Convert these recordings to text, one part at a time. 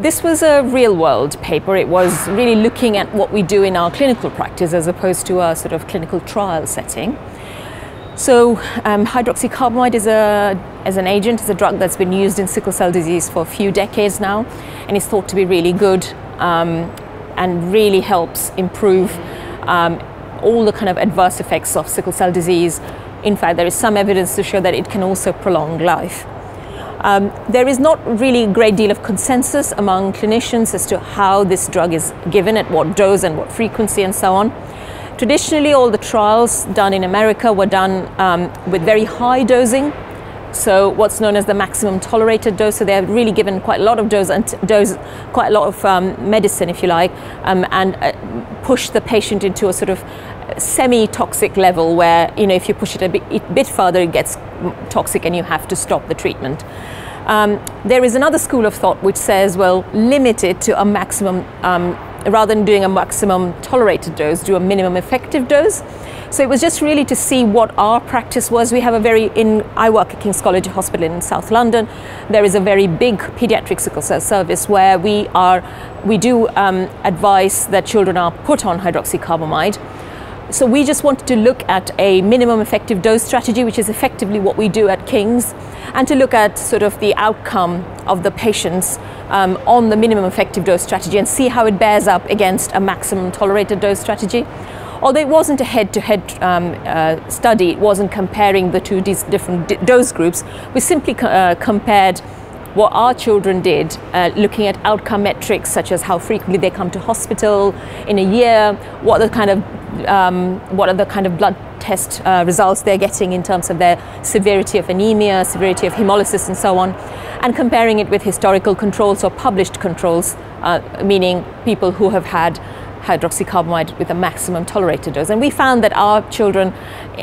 This was a real world paper. It was really looking at what we do in our clinical practice as opposed to a sort of clinical trial setting. So um, hydroxycarbamide is, a, as an agent, is a drug that's been used in sickle cell disease for a few decades now and is thought to be really good um, and really helps improve um, all the kind of adverse effects of sickle cell disease. In fact, there is some evidence to show that it can also prolong life. Um, there is not really a great deal of consensus among clinicians as to how this drug is given, at what dose and what frequency and so on. Traditionally, all the trials done in America were done um, with very high dosing, so what's known as the maximum tolerated dose. So they're really given quite a lot of dose and dose, quite a lot of um, medicine, if you like, um, and uh, push the patient into a sort of semi-toxic level where you know if you push it a bit, a bit further, it gets toxic and you have to stop the treatment. Um, there is another school of thought which says, well, limit it to a maximum, um, rather than doing a maximum tolerated dose, do a minimum effective dose. So it was just really to see what our practice was. We have a very, in, I work at King's College Hospital in South London. There is a very big pediatric sickle cell service where we are, we do um, advise that children are put on hydroxycarbamide. So we just wanted to look at a minimum effective dose strategy, which is effectively what we do at King's, and to look at sort of the outcome of the patients um, on the minimum effective dose strategy and see how it bears up against a maximum tolerated dose strategy. Although it wasn't a head-to-head -head, um, uh, study, it wasn't comparing the two different dose groups, we simply uh, compared what our children did, uh, looking at outcome metrics such as how frequently they come to hospital in a year, what the kind of um, what are the kind of blood test uh, results they're getting in terms of their severity of anemia, severity of hemolysis, and so on, and comparing it with historical controls or published controls, uh, meaning people who have had hydroxycarbamide with a maximum tolerated dose. And we found that our children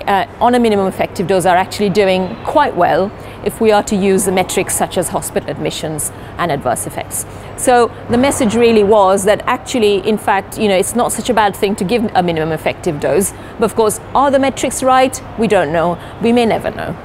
uh, on a minimum effective dose are actually doing quite well if we are to use the metrics such as hospital admissions and adverse effects. So the message really was that actually, in fact, you know, it's not such a bad thing to give a minimum effective dose. But of course, are the metrics right? We don't know. We may never know.